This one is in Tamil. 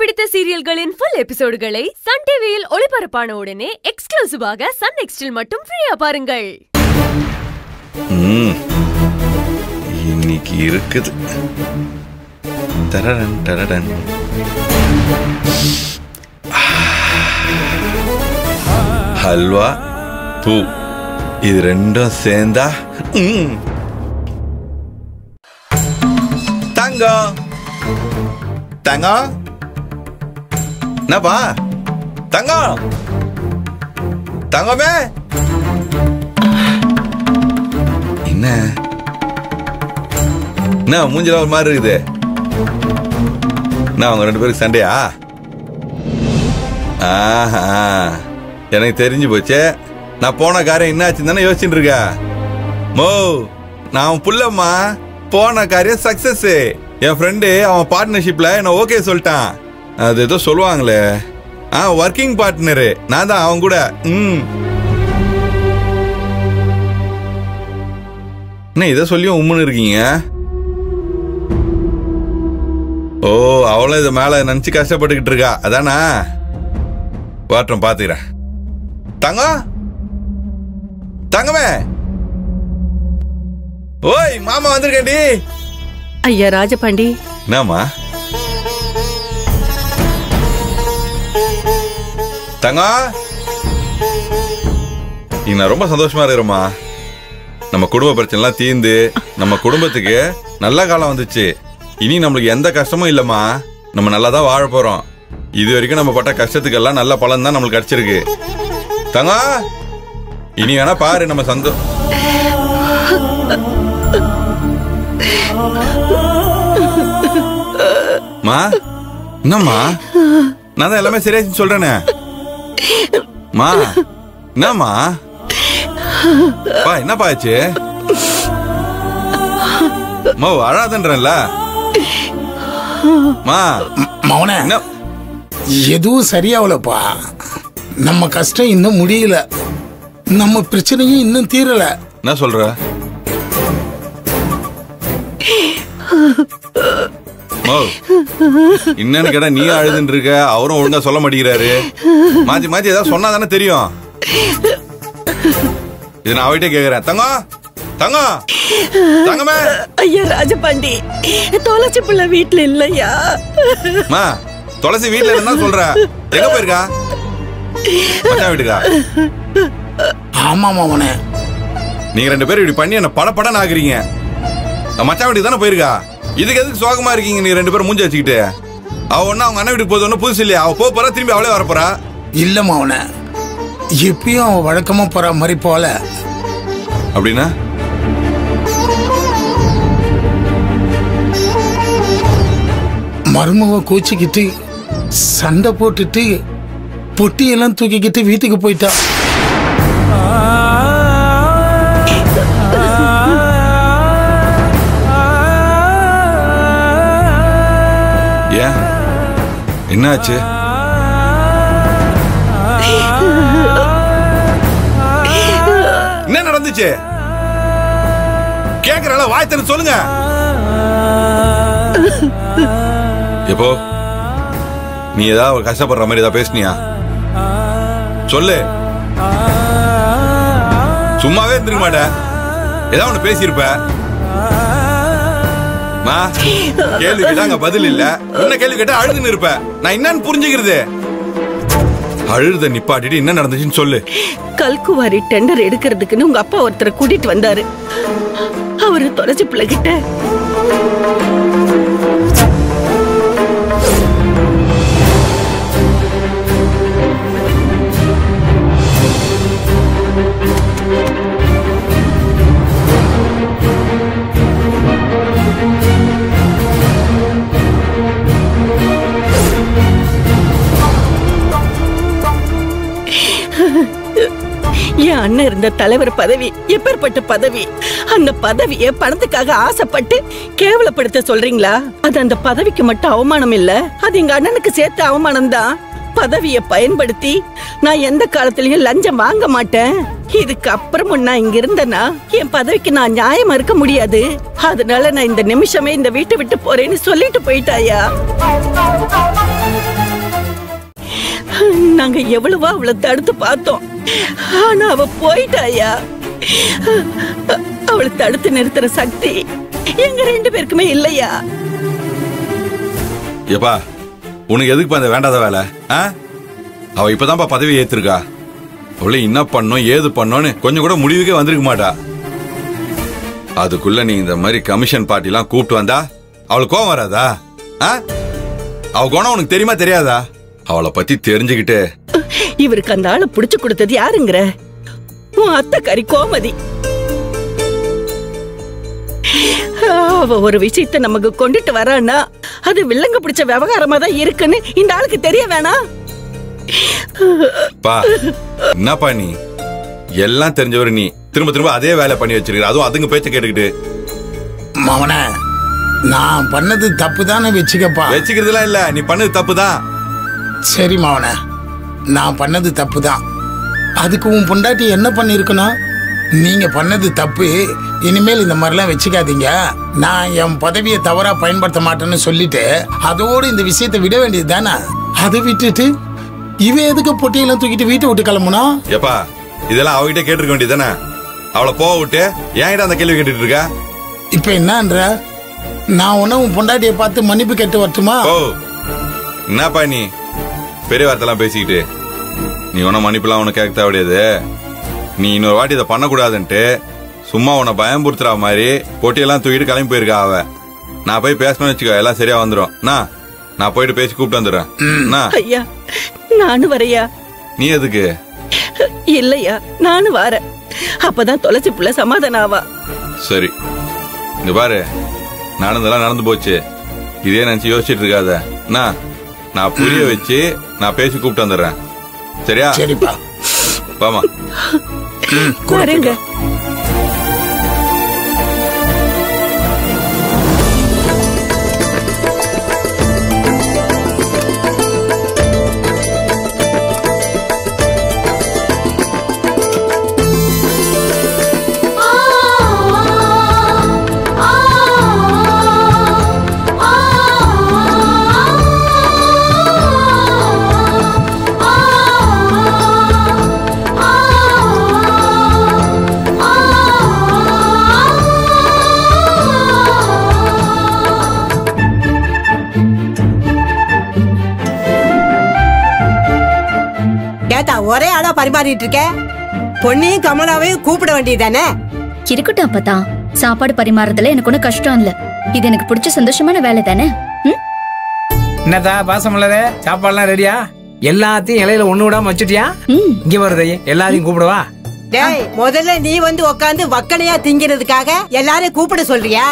பிடித்த சீரியல்களின் ஃபுல் எபிசோடுகளை சன் டிவியில் ஒளிபரப்பான உடனே எக்ஸ்க்ளூசிவாக சன் நெக்ஸ்டில் மட்டும் ஃப்ரீயா பாருங்கள். இன்னைக்கு இருக்குது. தரடன் தரடன் ஹல்வா பூ இது ரெண்டும் சேர்ந்தா தங்கம். தங்கம்? என்னப்பா? தங்கம்! தங்கமே! என்ன? என்ன மூஞ்சில ஒரு மாதிரி இருக்குது. என்ன அவங்க ரெண்டு பேருக்கு சண்டையா? ஆஹா. எனக்கு தெரிஞ்சு போச்சே. நான் போன காரியம் என்னாச்சுன்னு தானே யோசிச்சுட்டு இருக்கா. மோ நான் புள்ளம்மா. போன காரியம் சக்சஸ் என் ஃப்ரெண்டு அவன் பார்ட்னர்ஷிப்ல என்ன ஓகே சொல்லிட்டான். அது ஏதோ சொல்லுவாங்களே. ஆ ஒர்க்கிங் பார்ட்னரு நான் தான் அவன் கூட. ம். என்ன இதை சொல்லியும் உம்முன்னு இருக்கீங்க? ஓ அவளும் இது மேல நினைச்சு கஷ்டப்பட்டுக்கிட்டு இருக்கா. அதானா? வாட்டம் பாத்துக்கிறேன். தங்கம் தங்கமே? ஓய் மாமா வந்திருக்கேன்டி. ஐயா ராஜபாண்டி. என்னம்மா? தங்கம் நீ நான் ரொம்ப சந்தோஷமா இருக்கிறேம்மா. நம்ம குடும்ப பிரச்சனைலாம் தீர்ந்து நம்ம குடும்பத்துக்கு நல்ல காலம் வந்துச்சு. இனி நம்மளுக்கு எந்த கஷ்டமும் இல்லைம்மா. நம்ம நல்லா தான் வாழ போறோம். இது வரைக்கும் நம்ம பட்ட கஷ்டத்துக்கெல்லாம் நல்ல பலன் தான் நம்மளுக்கு கிடைச்சிருக்கு. தங்கம் இனி வேணா பாரு நம்ம சந்தோ மா என்னம்மா? நான் தான் எல்லாமே சரியாச்சுன்னு சொல்றேனே. மா என்னம்மா? பா என்னப்பா ஆச்சு? மா அழாதன்றல மா மௌன எதுவும் சரியாகலப்பா நம்ம கஷ்டம் இன்னும் முடியல. நம்ம பிரச்சனையும் இன்னும் தீரல. என்ன சொல்ற? என்னன்னு கேட்டா நீ அழுதுன்னு இருக்க. அவரும் ஒழுங்கா சொல்ல மாட்டேங்கிறாரு. மாத்தி மாத்தி ஏதாவது சொன்னா தானே தெரியும். இது நான் அவகிட்டே கேக்குறேன். தங்கம் தங்கம் தங்கமே ஐயா ராஜபாண்டி தொலைச்சி பிள்ளை வீட்டுல இல்லையா? மா துளசி வீட்ல இருந்தா சொல்ற. எங்க போயிருக்கா? மச்சான் வீட்டுக்கா? ஆமா மௌன நீங்க ரெண்டு பேரும் இப்படி பண்ணி என்ன படப்படன்னு ஆகுறீங்க நான் மச்சான் வீட்டுக்கு தானே போயிருக்கா? இதுக்கு எதுக்கு சோகமா இருக்கீங்க நீங்க ரெண்டு பேரும் மூஞ்சி வச்சுக்கிட்டு? அவ ஒண்ணு அவங்க அண்ணன் வீட்டுக்கு போது ஒன்றும் புதுசு இல்லையா? அவ போக போறா திரும்பி அவளே வரப்போறா? இல்ல மௌன. எப்பயும் அவன் வழக்கமா போற மாதிரி போல. அப்படின்னா? மருமக கூச்சிக்கிட்டு சண்டை போட்டுட்டு பொட்டியெல்லாம் தூக்கிக்கிட்டு வீட்டுக்கு போயிட்டா. என்னாச்சு? என்ன நடந்துச்சு? கேக்குறல வாய் திறந்து சொல்லுங்க. எப்போ? நீ ஏதாவது கஷ்டப்படுற மாதிரி ஏதாவது பேசுனியா? சொல்லு. சும்மாவே இருந்திருக்க மாட்டேன். ஏதாவது ஒண்ணு பேசியிருப்ப. மா கேள்வி கேட்டாங்க பதில் இல்ல. என்ன கேள்வி கேட்டா அழுதுன்னு இருப்ப. நான் என்னன்னு புரிஞ்சுக்கிறது? அழுத நிப்பாட்டிட்டு என்ன நடந்துச்சுன்னு சொல்லு. கல்குவாரி டெண்டர் எடுக்கிறதுக்குன்னு உங்க அப்பா ஒருத்தரை கூட்டிட்டு வந்தாரு. அவரு தொலைச்சி பிள்ளை அண்ணன் இருந்த தலைவர் பதவி எப்பேற்பட்ட பதவி? அந்த பதவிய பணத்துக்காக ஆசைப்பட்டு கேவலப்படுத்த சொல்றீங்களா? அது அந்த பதவிக்கு மட்டும் அவமானம் இல்ல. அது எங்க அண்ணனுக்கு சேர்த்த அவமானம் தான் பதவிய பயன்படுத்தி நான் எந்த காலத்திலயும் லஞ்சம் வாங்க மாட்டேன். இதுக்கு அப்புறமும் நான் இங்க இருந்தேன்னா என் பதவிக்கு நான் நியாயமா இருக்க முடியாது. அதனால நான் இந்த நிமிஷமே இந்த வீட்டை விட்டு போறேன்னு சொல்லிட்டு போயிட்டாயா? நாங்க எவ்வளவோ அவளை தடுத்து பார்த்தோம். ஆனா அவ போயிட்டாயா? அவளை தடுத்து நிறுத்துற சக்தி எங்க ரெண்டு பேருக்குமே இல்லையா? ஏப்பா உனக்கு எதுக்குப்பா இந்த வேண்டாத வேலை? ஆ? அவ இப்பதான்ப்பா பதவி ஏத்திருக்கா. அவளை என்ன பண்ணோம் ஏது பண்ணோன்னு கொஞ்சம் கூட முடிவுக்கே வந்திருக்க மாட்டா. அதுக்குள்ள நீ இந்த மாதிரி கமிஷன் பார்ட்டிலாம் கூப்பிட்டு வந்தா அவளுக்கு கோவம் வராதா? ஆ? அவ குணம் உனக்கு தெரியுமா தெரியாதா? அவளை பத்தி தெரிஞ்சுக்கிட்டு. இவருக்கு அந்த ஆளை புடிச்சு கொடுத்தது யாருங்கிற? உன் அத்தைக்காரி கோமதி. அவ ஒரு விஷயத்த நமக்கு கொண்டுட்டு வரான்னா அது வில்லங்க பிடிச்ச விவகாரமா தான் இருக்குன்னு இந்த ஆளுக்கு தெரிய வேணாம் பா என்னப்பா நீ? எல்லாம் தெரிஞ்சவர் நீ. திரும்ப திரும்ப அதே வேலை பண்ணி வச்சிருக்க அதுவும் அதுங்க பேச்ச கேட்டுக்கிட்டு. மவன நான் பண்ணது தப்பு தானே வச்சுக்கப்பா. வச்சுக்கிறதுலாம் இல்ல. நீ பண்ணது தப்பு தான் சரி மவன நான் பண்ணது தப்பு தான் அதுக்கு உன் பொண்டாட்டி என்ன பண்ணிருக்கணும்? நீங்க பண்ணது தப்பு இனிமேல் இந்த மாதிரிலாம் வச்சுக்காதீங்க. நான் என் பதவியை தவறா பயன்படுத்த மாட்டேன்னு சொல்லிட்டு அதோடு இந்த விஷயத்தை விட வேண்டியது தானே? அதை விட்டுட்டு இவ எதுக்கு பொட்டியெல்லாம் தூக்கிட்டு வீட்டை விட்டு கிளம்புனா? ஏப்பா இதெல்லாம் அவகிட்ட கேட்டிருக்க வேண்டியதானே அவளை போக விட்டு என்கிட்ட அந்த கேள்வி கேட்டுட்டு இருக்கா? இப்ப என்னன்ற? நான் உன்ன உன் பொண்டாட்டியை பார்த்து மன்னிப்பு கேட்டு வரட்டுமா? ஓ என்னப்பா நீ? பெரிய வார்த்தைலாம் பேசிக்கிட்டு நீ ஒன்னும் மன்னிப்புலாம் உனக்கு கேட்க தேவையாது நீ இன்னொரு வாட்டி இதை பண்ணக்கூடாதுன்ட்டு சும்மா உன்னை பயம்புறுத்துறா மாதிரி பொட்டியெல்லாம் தூக்கிட்டு கிளம்பி போயிருக்கா அவ. நான் போய் பேசணும்னு வச்சுக்கோ எல்லாம் சரியா வந்துடும் நான் நான் போயிட்டு பேசி கூப்பிட்டு வந்துடுறேன்? ஐயா நானும் வரையா நீ எதுக்கு? இல்லையா நானும் வரேன். அப்பதான் துளசி புள்ள சமாதானம் ஆவா. சரி. இங்க பாரு நடந்ததெல்லாம் நடந்து போச்சு. இதே நினைச்சு யோசிச்சுட்டு இருக்காத. என்ன? நான் புரிய வச்சு நான் பேசி கூப்பிட்டு வந்துடுறேன். சரியா? சரிப்பா. வாமா வரேங்க. ஏத்தா ஒரே ஆளா பரிமாறிட்டு இருக்க. பொன்னியும் கமலாவையும் கூப்பிட வேண்டியதானே இருக்கட்டும் அப்பதா சாப்பாடு பரிமாறதுல எனக்கு ஒன்றும் கஷ்டம் இல்ல. இது எனக்கு பிடிச்ச சந்தோஷமான வேலை தானே? ம்? என்னதா பாசம் உள்ளதே? சாப்பாடுலாம் ரெடியா? எல்லாத்தையும் இலையில ஒண்ணு விடாம வச்சுட்டியா? ம். இங்க வருது எல்லாரையும் கூப்பிடவா டேய் முதல்ல நீ வந்து உட்காந்து வக்கனையா திங்கிறதுக்காக எல்லாரையும் கூப்பிட சொல்றியா?